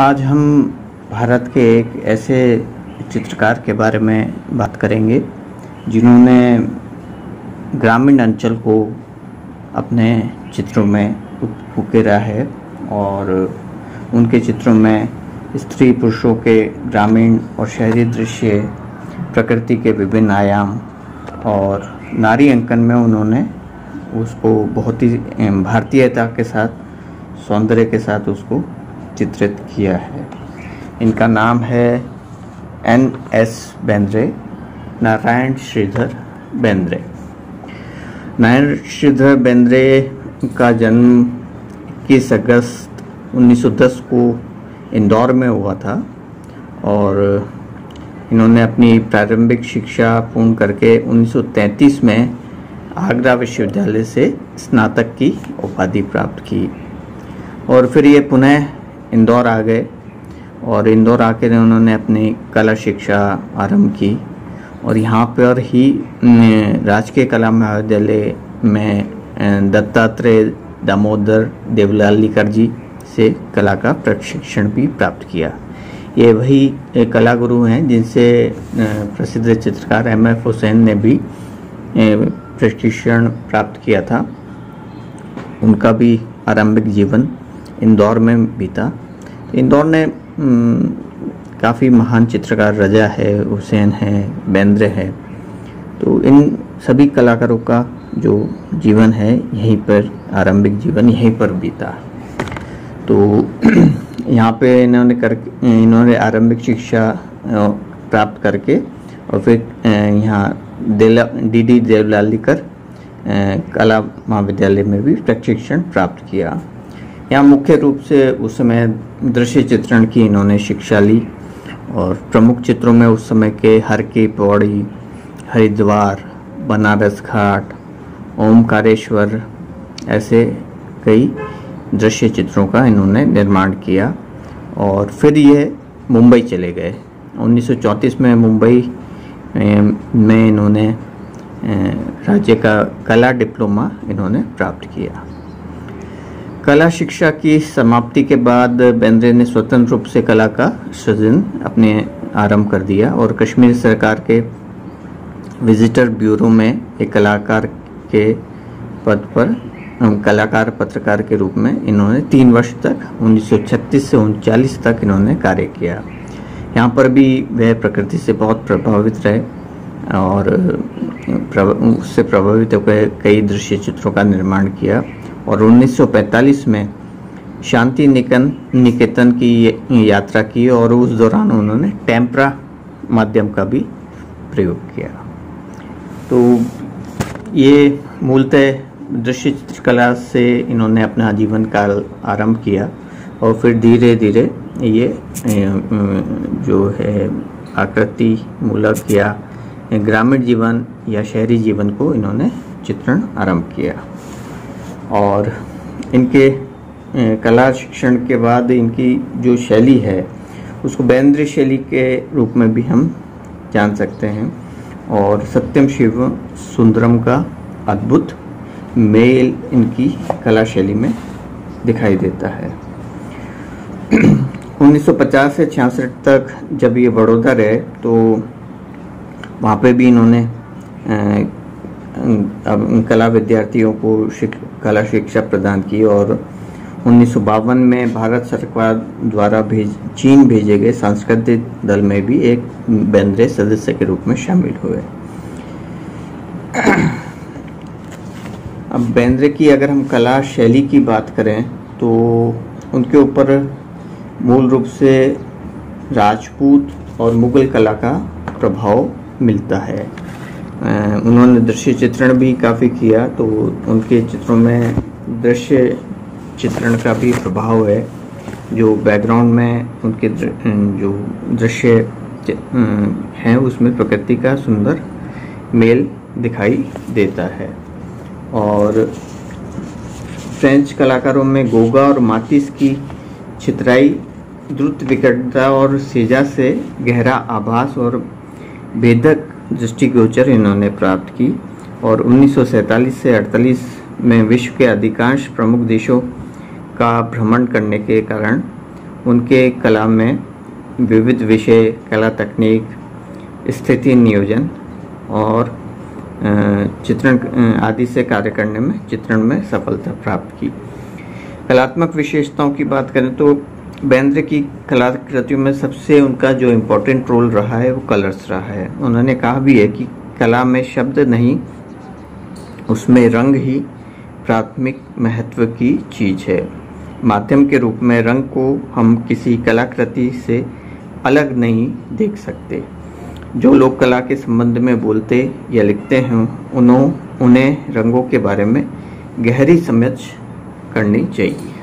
आज हम भारत के एक ऐसे चित्रकार के बारे में बात करेंगे, जिन्होंने ग्रामीण अंचल को अपने चित्रों में उकेरा है और उनके चित्रों में स्त्री पुरुषों के ग्रामीण और शहरी दृश्य, प्रकृति के विभिन्न आयाम और नारी अंकन में उन्होंने उसको बहुत ही भारतीयता के साथ, सौंदर्य के साथ उसको चित्रित किया है। इनका नाम है एन एस बेंद्रे, नारायण श्रीधर बेंद्रे। नारायण श्रीधर बेंद्रे का जन्म इक्कीस अगस्त 1910 को इंदौर में हुआ था और इन्होंने अपनी प्रारंभिक शिक्षा पूर्ण करके 1933 में आगरा विश्वविद्यालय से स्नातक की उपाधि प्राप्त की। और फिर ये पुनः इंदौर आ गए और इंदौर आकर उन्होंने अपनी कला शिक्षा आरंभ की और यहाँ पर ही राजकीय कला महाविद्यालय में दत्तात्रेय दामोदर देवलालीकर जी से कला का प्रशिक्षण भी प्राप्त किया। ये वही कला गुरु हैं जिनसे प्रसिद्ध चित्रकार एम एफ़ हुसैन ने भी प्रशिक्षण प्राप्त किया था। उनका भी आरंभिक जीवन इंदौर में बीता। इंदौर ने काफ़ी महान चित्रकार रजा है, हुसैन है, बेंद्र है। तो इन सभी कलाकारों का जो जीवन है, यहीं पर आरंभिक जीवन यहीं पर बीता। तो यहाँ पे इन्होंने कर, इन्होंने आरंभिक शिक्षा प्राप्त करके और फिर यहाँ देला, डी डी देवलालीकर कला महाविद्यालय में भी प्रशिक्षण प्राप्त किया। यहाँ मुख्य रूप से उस समय दृश्य चित्रण की इन्होंने शिक्षा ली और प्रमुख चित्रों में उस समय के हर की पौड़ी, हरिद्वार, बनारस घाट, ओमकारेश्वर ऐसे कई दृश्य चित्रों का इन्होंने निर्माण किया और फिर ये मुंबई चले गए। 1934 में मुंबई में इन्होंने राज्य का कला डिप्लोमा इन्होंने प्राप्त किया। कला शिक्षा की समाप्ति के बाद बेंद्रे ने स्वतंत्र रूप से कला का सृजन अपने आरंभ कर दिया और कश्मीर सरकार के विजिटर ब्यूरो में एक कलाकार के पद पर कलाकार पत्रकार के रूप में इन्होंने तीन वर्ष तक 1936 से उनचालीस तक इन्होंने कार्य किया। यहाँ पर भी वह प्रकृति से बहुत प्रभावित रहे और उससे प्रभावित होकर कई दृश्य चित्रों का निर्माण किया। और 1945 में शांति निकन, निकेतन की यात्रा की और उस दौरान उन्होंने टेम्परा माध्यम का भी प्रयोग किया। तो ये मूलतः दृश्य चित्रकला से इन्होंने अपना जीवन काल आरंभ किया और फिर धीरे धीरे ये, जो है, आकृति मूलक या ग्रामीण जीवन या शहरी जीवन को इन्होंने चित्रण आरंभ किया। और इनके कला शिक्षण के बाद इनकी जो शैली है, उसको बैन्द्र शैली के रूप में भी हम जान सकते हैं। और सत्यम शिव सुंदरम का अद्भुत मेल इनकी कला शैली में दिखाई देता है। 1950 से छियासठ तक जब ये बड़ौदा रहे तो वहाँ पे भी इन्होंने कला विद्यार्थियों को शिक, कला शिक्षा प्रदान की और उन्नीस सौ बावन में भारत सरकार द्वारा भेज चीन भेजे गए सांस्कृतिक दल में भी एक बेंद्रे सदस्य के रूप में शामिल हुए। अब बेंद्रे की अगर हम कला शैली की बात करें तो उनके ऊपर मूल रूप से राजपूत और मुगल कला का प्रभाव मिलता है। उन्होंने दृश्य चित्रण भी काफ़ी किया तो उनके चित्रों में दृश्य चित्रण का भी प्रभाव है जो बैकग्राउंड में उनके द्र, जो दृश्य हैं उसमें प्रकृति का सुंदर मेल दिखाई देता है। और फ्रेंच कलाकारों में गोगा और मातिस की चित्राई द्रुत विकटता और सेजा से गहरा आभास और भेदक दृष्टिगोचर इन्होंने प्राप्त की और उन्नीस सौ सैंतालीस से 48 में विश्व के अधिकांश प्रमुख देशों का भ्रमण करने के कारण उनके कला में विविध विषय, कला तकनीक, स्थिति नियोजन और चित्रण आदि से कार्य करने में, चित्रण में सफलता प्राप्त की। कलात्मक विशेषताओं की बात करें तो बेंद्र की कलाकृतियों में सबसे उनका जो इम्पोर्टेंट रोल रहा है, वो कलर्स रहा है। उन्होंने कहा भी है कि कला में शब्द नहीं, उसमें रंग ही प्राथमिक महत्व की चीज़ है। माध्यम के रूप में रंग को हम किसी कलाकृति से अलग नहीं देख सकते। जो लोग कला के संबंध में बोलते या लिखते हैं, उन्हों, उन्हें रंगों के बारे में गहरी समझ करनी चाहिए।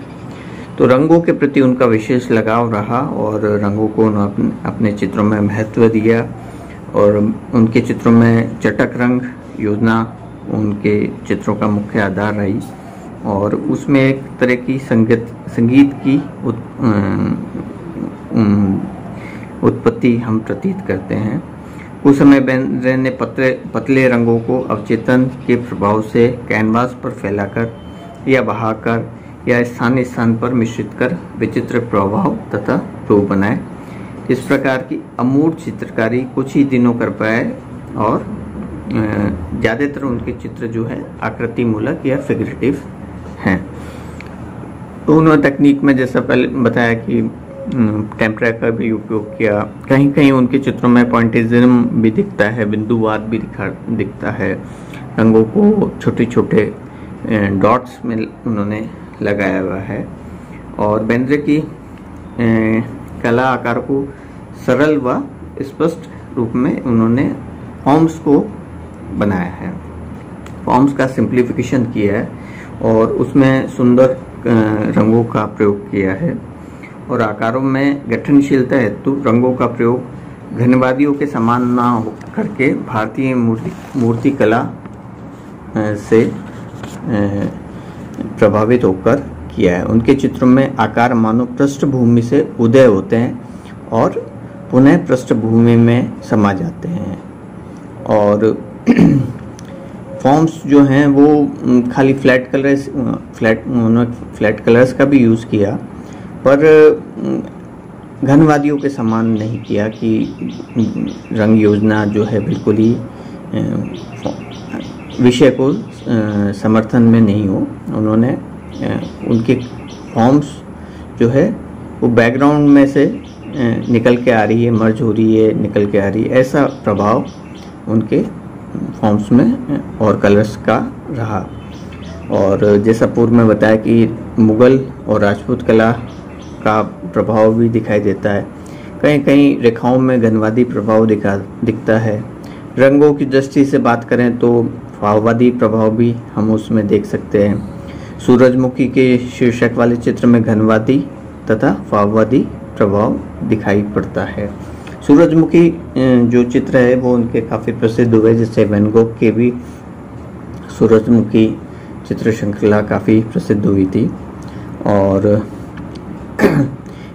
तो रंगों के प्रति उनका विशेष लगाव रहा और रंगों को उन्होंने अपने चित्रों में महत्व दिया और उनके चित्रों में चटक रंग, योजना उनके चित्रों का मुख्य आधार रही और उसमें एक तरह की संगीत संगीत की उत्पत्ति हम प्रतीत करते हैं। उस समय बेंद्रे ने पतले पतले रंगों को अवचेतन के प्रभाव से कैनवास पर फैलाकर या बहाकर या स्थान स्थान पर मिश्रित कर विचित्र प्रभाव तथा रूप बनाए। इस प्रकार की अमूर्त चित्रकारी कुछ ही दिनों कर पाए और ज़्यादातर उनके चित्र जो है आकृति मूलक या फिगरेटिव हैं। तो उन्होंने तकनीक में जैसा पहले बताया कि टेम्परा का भी उपयोग किया। कहीं कहीं उनके चित्रों में पॉइंटिज्म भी दिखता है, बिंदुवाद भी दिखा, दिखता है। रंगों को छोटे छोटे डॉट्स में उन्होंने लगाया हुआ है। और बेंद्र की ए, कला आकार को सरल व स्पष्ट रूप में उन्होंने फॉर्म्स को बनाया है। फॉर्म्स का सिंप्लीफिकेशन किया है और उसमें सुंदर रंगों का प्रयोग किया है। और आकारों में गठनशीलता हेतु रंगों का प्रयोग घनवादियों के समान ना हो करके भारतीय मूर्ति मूर्ति कला से प्रभावित होकर किया है। उनके चित्रों में आकार मानो पृष्ठभूमि से उदय होते हैं और पुनः पृष्ठभूमि में समा जाते हैं। और फॉर्म्स जो हैं वो खाली फ्लैट कलर्स फ्लैट उन्होंने फ्लैट कलर्स का भी यूज़ किया, पर घनवादियों के समान नहीं किया कि रंग योजना जो है बिल्कुल ही विषय को समर्थन में नहीं हो। उन्होंने उनके फॉर्म्स जो है, वो बैकग्राउंड में से निकल के आ रही है मर्ज हो रही है, निकल के आ रही है। ऐसा प्रभाव उनके फॉर्म्स में और कलर्स का रहा। और जैसा पूर्व में बताया कि मुग़ल और राजपूत कला का प्रभाव भी दिखाई देता है। कहीं कहीं रेखाओं में घनवादी प्रभाव दिखा, दिखता है। रंगों की दृष्टि से बात करें तो फाववादी प्रभाव भी हम उसमें देख सकते हैं। सूरजमुखी के शीर्षक वाले चित्र में घनवादी तथा फाववादी प्रभाव दिखाई पड़ता है। सूरजमुखी जो चित्र है, वो उनके काफ़ी प्रसिद्ध हुए, जैसे वैनगोक के भी सूरजमुखी चित्र श्रृंखला काफ़ी प्रसिद्ध हुई थी। और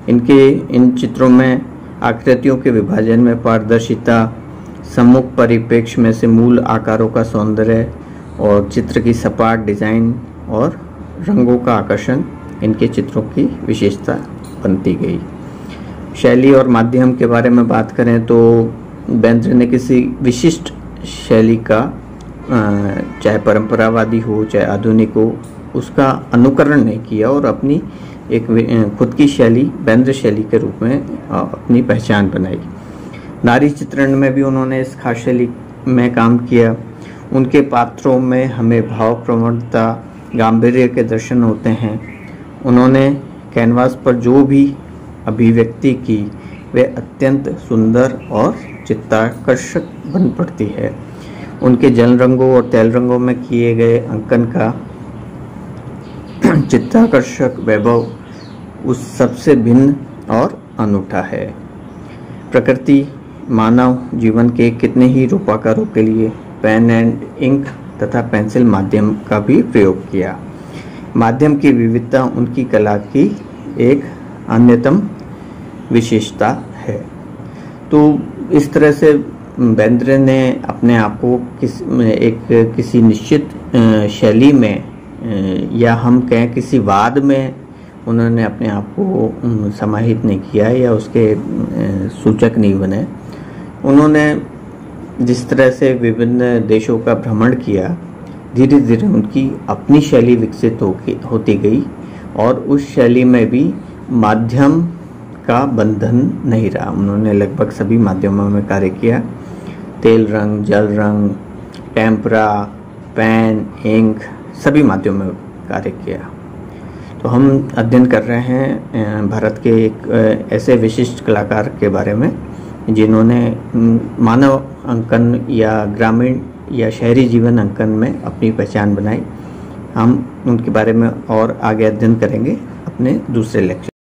इनके, इन चित्रों में आकृतियों के विभाजन में पारदर्शिता सम्मुख परिप्रेक्ष्य में से मूल आकारों का सौंदर्य और चित्र की सपाट डिज़ाइन और रंगों का आकर्षण इनके चित्रों की विशेषता बनती गई। शैली और माध्यम के बारे में बात करें तो बेंद्र ने किसी विशिष्ट शैली का चाहे परंपरावादी हो, चाहे आधुनिक हो, उसका अनुकरण नहीं किया और अपनी एक खुद की शैली, बेंद्र शैली के रूप में अपनी पहचान बनाई। नारी चित्रण में भी उन्होंने इस खास शैली में काम किया। उनके पात्रों में हमें भाव प्रवणता गांधीर्य के दर्शन होते हैं। उन्होंने कैनवास पर जो भी अभिव्यक्ति की, वे अत्यंत सुंदर और चित्ताकर्षक बन पड़ती है। उनके जल रंगों और तेल रंगों में किए गए अंकन का चित्ताकर्षक वैभव उस सबसे भिन्न और अनूठा है। प्रकृति मानव जीवन के कितने ही रूपाकारों के लिए पेन एंड इंक तथा पेंसिल माध्यम का भी प्रयोग किया। माध्यम की विविधता उनकी कला की एक अन्यतम विशेषता है। तो इस तरह से बेंद्र ने अपने आप को किस, एक किसी निश्चित शैली में या हम कहें किसी वाद में उन्होंने अपने आप को समाहित नहीं किया या उसके सूचक नहीं बने। उन्होंने जिस तरह से विभिन्न देशों का भ्रमण किया धीरे धीरे उनकी अपनी शैली विकसित हो होती गई और उस शैली में भी माध्यम का बंधन नहीं रहा। उन्होंने लगभग सभी माध्यमों में कार्य किया। तेल रंग, जल रंग, टेम्परा, पेन, इंक, सभी माध्यमों में कार्य किया। तो हम अध्ययन कर रहे हैं भारत के एक ऐसे विशिष्ट कलाकार के बारे में। जिन्होंने मानव अंकन या ग्रामीण या शहरी जीवन अंकन में अपनी पहचान बनाई। हम उनके बारे में और आगे अध्ययन करेंगे अपने दूसरे लेक्चर।